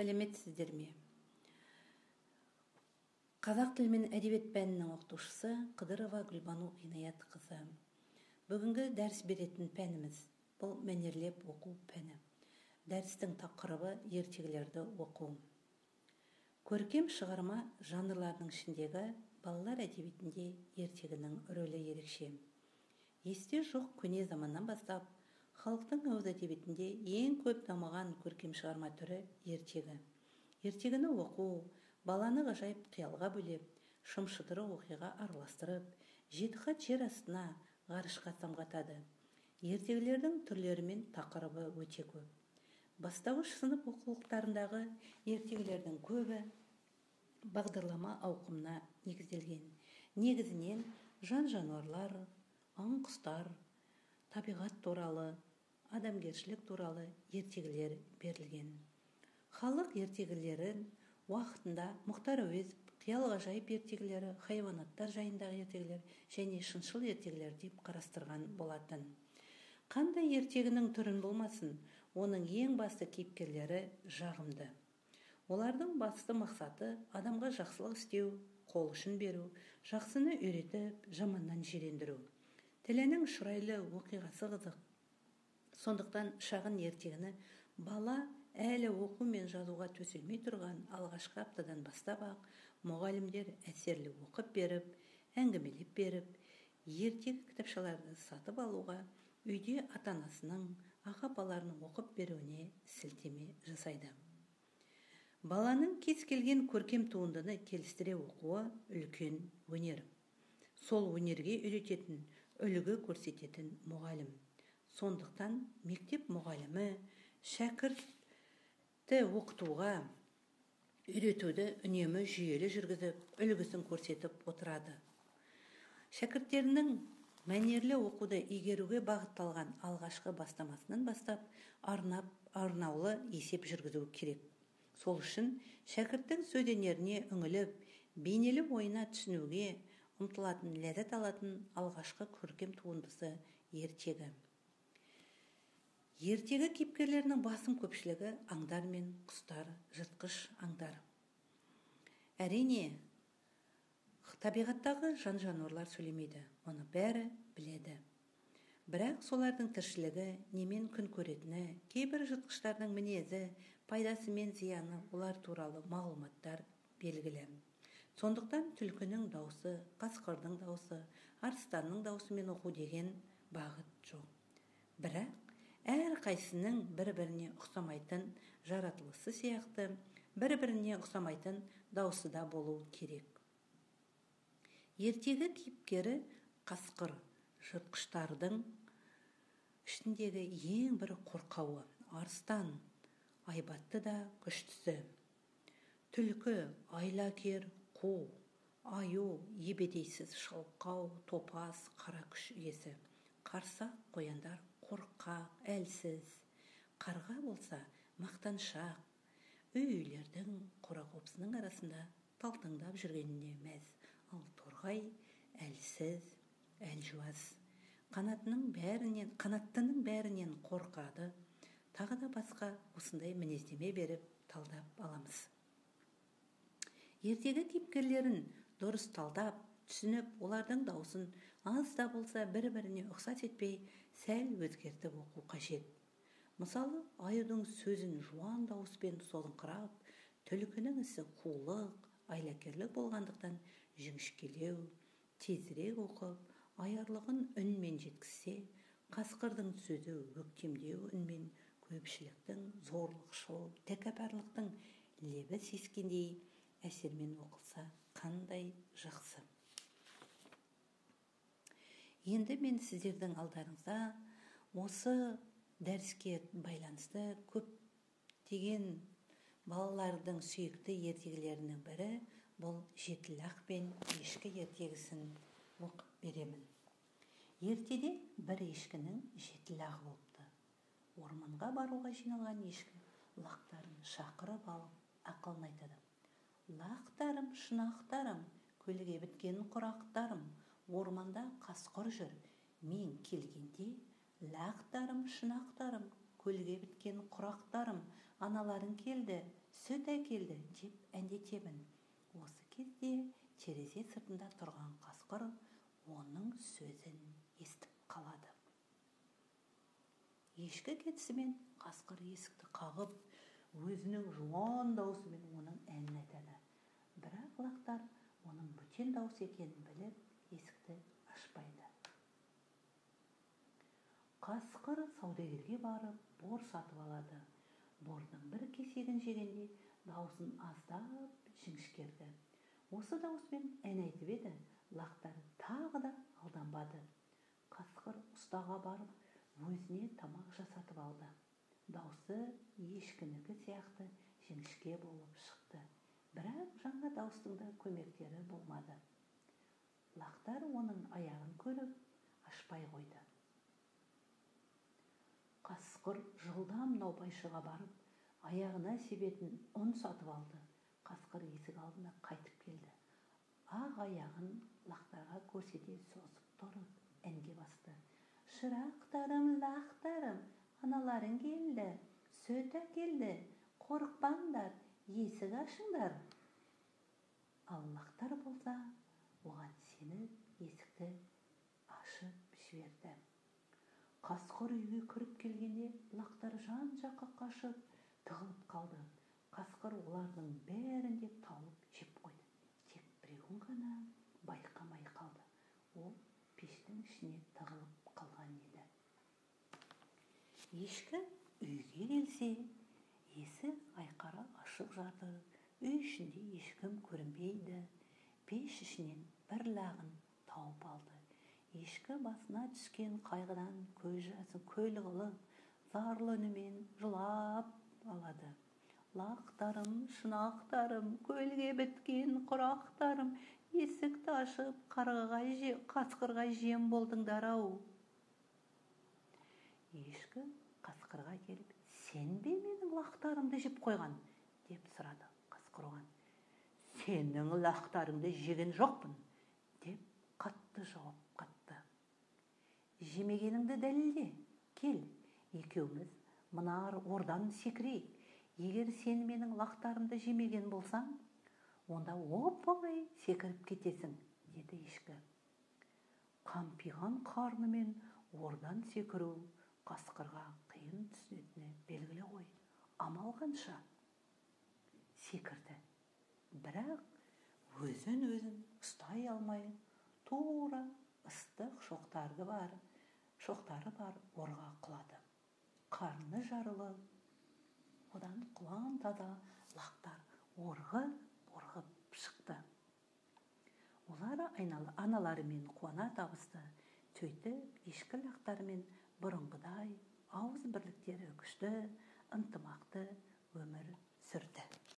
сәлеметсіздер ме? Қазақ тілі мен әдебиет пәнінің оқытушысы қыдырова гүлбану инаятқызы бүгінгі дәріс беретін пәніміз бұл мәнерлеп оқу пәні дәрістің тақырыбы ертегілерді оқу көркем шығарма жанрларының ішіндегі балалар әдебиетінде ертегінің рөлі ерекше. Есте жоқ көне заманнан бастап халықтың ауыз әдебиетінде ең көп дамыған көркем шығарма түрі ертегі. Ертегіні оқу баланы ғажайып қиялға бөлеп шымшыдыры оқиға араластырып жеті қат жер астына ғарышқа самғатады. Ертегілердің түрлері мен тақырыбы өте көп. Бастауыш сынып оқулықтарындағы ертегілердің көбі бағдарлама ауқымына негізделген. Негізінен жан жануарлар аң құстар табиғат туралы адамгершілік туралы ертегілер берілген. Халық ертегілерін уақытында мұхтар әуезов қиял ғажайып ертегілері хайуанаттар жайындағы ертегілер және шыншыл ертегілер деп қарастырған болатын. Қандай ертегінің түрін болмасын оның ең басты кейіпкерлері жағымды. Олардың басты мақсаты адамға жақсылық істеу қол ұшын беру жақсыны үйретіп жаманнан жирендіру. Тілінің шұрайлы оқиғасы қызық сондықтан шағын ертегіні бала әлі оқу мен жазуға төселмей тұрған алғашқы аптадан бастап ақ мұғалімдер әсерлі оқып беріп әңгімелеп беріп ертегі кітапшаларды сатып алуға үйде ата анасының аға апаларының оқып беруіне сілтеме жасайды. Баланың кез келген көркем туындыны келістіре оқуы үлкен өнер. Сол өнерге үйрететін үлгі көрсететін мұғалім. Сондықтан мектеп мұғалімі шәкіртті оқытуға үйретуді үнемі жүйелі жүргізіп үлгісін көрсетіп отырады. Шәкірттерінің мәнерлі оқуды игеруге бағытталған алғашқы бастамасынан бастап арнап арнаулы есеп жүргізу керек. Сол үшін шәкірттің сөз өнеріне үңіліп бейнелі ойына түсінуге ұмтылатын ләззат алатын алғашқы көркем туындысы ертегі. Ертегі кейіпкерлерінің басым көпшілігі аңдар мен құстар жыртқыш аңдар. Әрине табиғаттағы жан жануарлар сөйлемейді оны бәрі біледі. Бірақ солардың тіршілігі немен күн көретіні кейбір жыртқыштардың мінезі пайдасы мен зияны олар туралы мағлұматтар белгілі. Сондықтан түлкінің даусы қасқырдың даусы арыстанның даусымен оқу деген бағыт жоқ. Бірақ әрқайсының бір біріне ұқсамайтын жаратылысы сияқты бір біріне ұқсамайтын даусы да болу керек. Ертегі кейіпкері қасқыр жыртқыштардың ішіндегі ең бір қорқауы арыстан айбатты да күштісі. Түлкі айлакер қу аю ебедейсіз шалқау топас қара күш иесі. Қарсақ қояндар қорқақ әлсіз. Қарға болса мақтаншақ. Үй үйлердің қора қопсының арасында талтаңдап жүргеніне мәз. Ал торғай әлсіз әлжуаз. Қанатының бәрінен қанаттының бәрінен қорқады. Тағы да басқа осындай мінездеме беріп талдап аламыз. Ертегі кейіпкерлерін дұрыс талдап түсініп олардың даусын аз да болса бір біріне ұқсас етпей сәл өзгертіп оқу қажет. Мысалы аюдың сөзін жуан дауыспен солыңқырап түлкінің ісі қулық айлакерлік болғандықтан жіңішкелеу тезірек оқып аярлығын үнмен жеткізсе қасқырдың сөзі өктемдеу үнмен көпшіліктің зорлықшыл тәкаппарлықтың лебі сескендей әсермен оқылса қандай жақсы. Енді мен сіздердің алдарыңызда осы дәріске байланысты көптеген балалардың сүйікті ертегілерінің бірі бұл жетілақ пен ешкі ертегісін оқып беремін. Ертеде бір ешкінің жетілағы болыпты. Орманға баруға жиналған ешкі лақтарын шақырып алып ақылын айтады. Лақтарым шынақтарым көлге біткен құрақтарым орманда қасқыр жүр. Мен келгенде лақтарым шынақтарым көлге біткен құрақтарым аналарың келді сүт әкелді деп әндетемін. Осы кезде терезе сыртында тұрған қасқыр оның сөзін естіп қалады. Ешкі кетісімен қасқыр есікті қағып өзінің жуан даусымен оның әнін айтады. Бірақ лақтар оның бөтен дауыс екенін біліп есікті ашпайды. Қасқыр саудагерге барып бор сатып алады. Бордың бір кесегін жегенде даусын аздап жіңішкерді осы дауыспен ән айтып еді. Лақтар тағы да алданбады. Қасқыр ұстаға барып өзіне тамақ жасатып алды. Даусы ешкінікі сияқты жіңішке болып шықты. Бірақ жаңа дауыстың да көмектері болмады. Лақтар оның аяғын көріп ашпай қойды. Қасқыр жылдам наубайшыға барып аяғына себетін ұн сатып алды. Қасқыр есік алдына қайтып келді. Ақ аяғын лақтарға көрсете созып тұрып әнге басты. Шырақтарым лақтарым аналарың келді сөт әкелді қорықпаңдар есік ашыңдар аллахтар болса оған сеніп есікті ашып жіберді. Қасқыр үйге кіріп келгенде лақтар жан жаққа қашып тығылып қалды. Қасқыр олардың бәрін де тауып жеп қойды. Тек біреуін ғана байқамай қалды. Ол пештің ішіне тығылып қалған еді. Ешкі үйге келсе есік айқара ашық жатыр үй ішінде ешкім көрінбейді. Пеш ішінен бір лағын тауып алды. Ешкі басына түскен қайғыдан көз жасын көл қылып зарлы үнімен жылап алады. Лақтарым шынақтарым көлге біткен құрақтарым есікті ашып қарғаға қасқырға жем болдыңдар ау. Ешкі қасқырға келіп сен бе менің лақтарымды жеп қойған? деп сұрады қасқыр оған. Сенің лақтарыңды жеген жоқпын деп қатты жауап қатты. Жемегеніңді дәлелде кел екеуміз мына ордан секірейік. Егер сен менің лақтарымды жемеген болсаң онда оп оңай секіріп кетесің деді ешкі. Қампиған қарнымен ордан секіру қасқырға қиын түсетіні белгілі ғой. Амал қанша? Секірді. Бірақ өзін өзін ұстай алмай тура ыстық шоқтарды бар шоқтары бар орға құлады. Қарны жарылып одан құлан таза лақтар орғы орғып шықты. Олар аналарымен қуана табысты сөйтіп ешкі лақтарымен бұрынғыдай ауыз бірліктері күшті ынтымақты өмір сүрді.